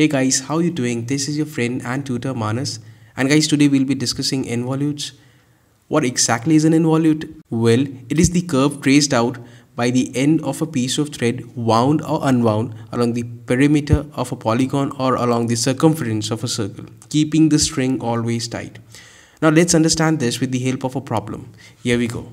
Hey guys, how you doing? This is your friend and tutor Manas. And guys, today we'll be discussing involutes. What exactly is an involute? Well, it is the curve traced out by the end of a piece of thread wound or unwound along the perimeter of a polygon or along the circumference of a circle, keeping the string always tight. Now let's understand this with the help of a problem. Here we go.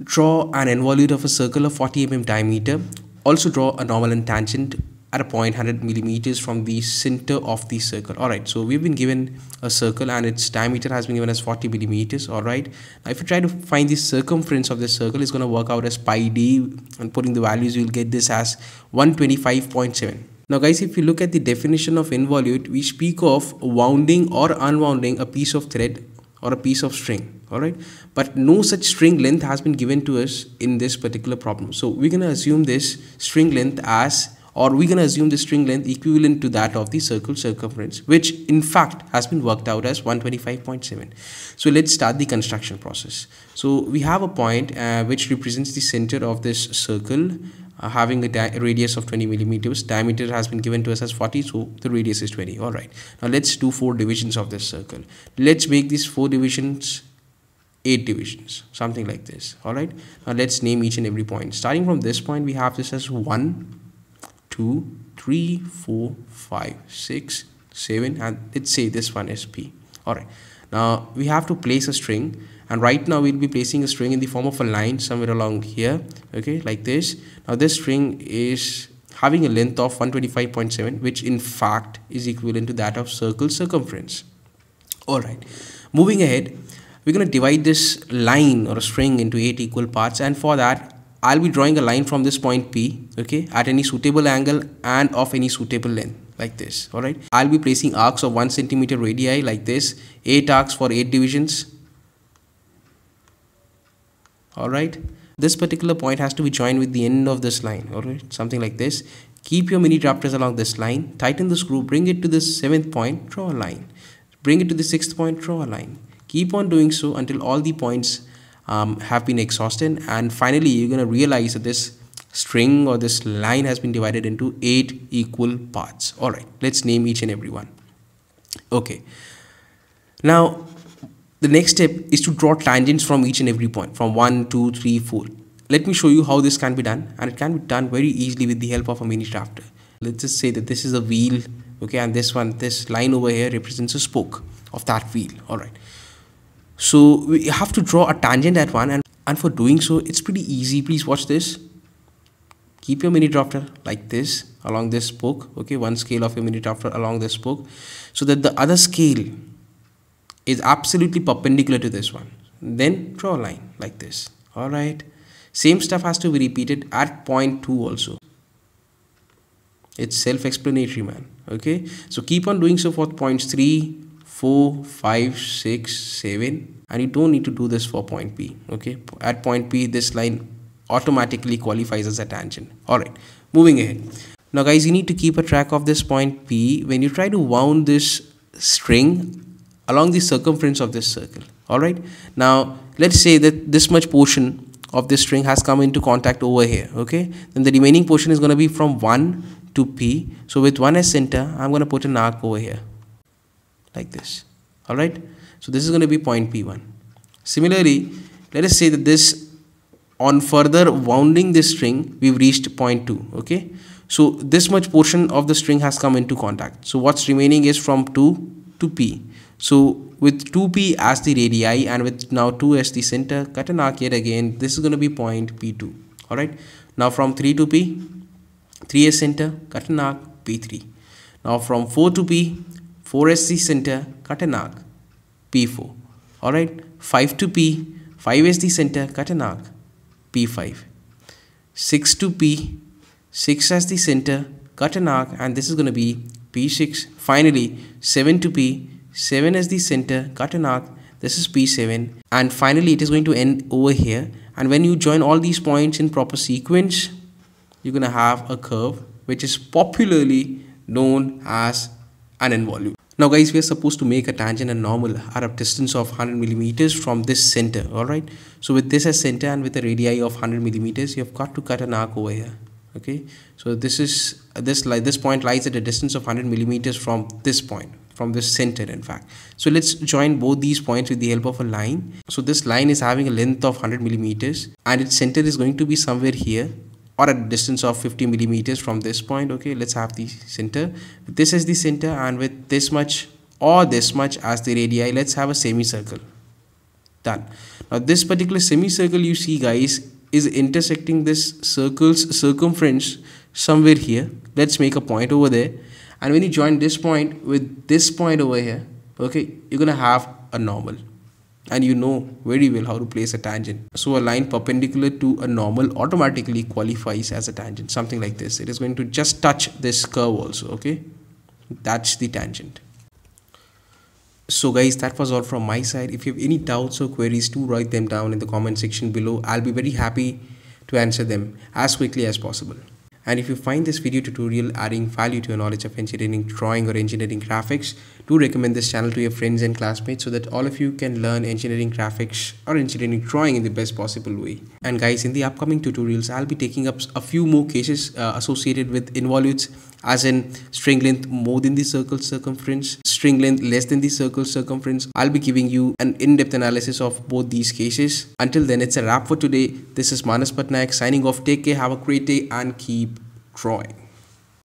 Draw an involute of a circle of 40 mm diameter. Also draw a normal and tangent at a point 100 millimeters from the center of the circle. All right so we've been given a circle and its diameter has been given as 40 millimeters all right? Now if you try to find the circumference of the circle it's going to work out as pi d and putting the values you'll get this as 125.7 now guys if you look at the definition of involute we speak of wounding or unwounding a piece of thread or a piece of string all right? But no such string length has been given to us in this particular problem. So we're going to assume this string length as or we can assume the string length equivalent to that of the circle circumference which in fact has been worked out as 125.7 so let's start the construction process. So we have a point uh, which represents the center of this circle uh, having a radius of 20 millimeters. Diameter has been given to us as 40 so the radius is 20 all right. Now let's do four divisions of this circle. Let's make these four divisions eight divisions something like this. All right. Now let's name each and every point. Starting from this point we have this as 1 2 3 4 5 6 7 and let's say this one is p. All right. Now we have to place a string and right now we'll be placing a string in the form of a line somewhere along here okay like this. Now this string is having a length of 125.7 which in fact is equivalent to that of circle circumference. All right. Moving ahead we're going to divide this line or a string into eight equal parts and for that I'll be drawing a line from this point P okay at any suitable angle and of any suitable length like this all right? I'll be placing arcs of 1 centimeter radii like this 8 arcs for 8 divisions all right? This particular point has to be joined with the end of this line all right? Something like this. Keep your mini drafters along this line. Tighten the screw. Bring it to the seventh point. Draw a line. Bring it to the sixth point. Draw a line. Keep on doing so until all the points um, have been exhausted. And finally you're going to realize that this string or this line has been divided into eight equal parts. All right let's name each and every one. Okay. Now the next step is to draw tangents from each and every point from one two three four. Let me show you how this can be done and it can be done very easily with the help of a mini drafter. Let's just say that this is a wheel okay and this one this line over here represents a spoke of that wheel. All right so we have to draw a tangent at one and, and for doing so it's pretty easy. Please watch this. Keep your mini drafter like this along this spoke okay? One scale of your mini drafter along this spoke so that the other scale is absolutely perpendicular to this one. Then draw a line like this all right? Same stuff has to be repeated at point 2 also. It's self-explanatory man okay? So keep on doing so for points 3 4 5 6 7 and you don't need to do this for point p okay? At point p this line automatically qualifies as a tangent. All right moving ahead. Now guys you need to keep a track of this point p. When you try to wound this string along the circumference of this circle all right? Now let's say that this much portion of this string has come into contact over here okay? Then the remaining portion is going to be from 1 to p. So with 1 as center i'm going to put an arc over here like this. All right so this is going to be point p1 similarly let us say that this on further wounding this string we've reached point 2 okay? So this much portion of the string has come into contact. So what's remaining is from 2 to p. So with 2p as the radii and with now 2 as the center cut an arc yet again this is going to be point p2 all right now from 3 to p 3 as center cut an arc p3 now from 4 to p 4SC center cut an arc P4 alright 5 to P 5SD center cut an arc P5 6 to P 6 as the center cut an arc and this is going to be P6 finally 7 to P 7 as the center cut an arc this is P7 and finally it is going to end over here. And when you join all these points in proper sequence you're going to have a curve which is popularly known as an involute now guys, we are supposed to make a tangent and normal at a distance of 100 millimeters from this center, alright? So with this as center and with a radii of 100 millimeters, you have got to cut an arc over here, okay? So this is this like this point lies at a distance of 100 millimeters from this point from this center in fact. So let's join both these points with the help of a line. So this line is having a length of 100 millimeters and its center is going to be somewhere here or at a distance of 50 millimeters from this point okay let's have the center. This is the center and with this much or this much as the radii let's have a semicircle. Done. Now this particular semicircle you see guys is intersecting this circle's circumference somewhere here. Let's make a point over there. And when you join this point with this point over here okay you're gonna have a normal and you know very well how to place a tangent. So a line perpendicular to a normal automatically qualifies as a tangent something like this. It is going to just touch this curve also okay? That's the tangent. So guys that was all from my side. If you have any doubts or queries do write them down in the comment section below. I'll be very happy to answer them as quickly as possible and if you find this video tutorial adding value to your knowledge of engineering drawing or engineering graphics do recommend this channel to your friends and classmates so that all of you can learn engineering graphics or engineering drawing in the best possible way. And guys in the upcoming tutorials i'll be taking up a few more cases uh, associated with involutes as in string length more than the circle circumference string length less than the circle circumference i'll be giving you an in-depth analysis of both these cases. Until then it's a wrap for today. This is manas patnaik signing off. Take care have a great day and keep drawing